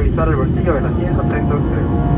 revisar el bolsillo de la 136.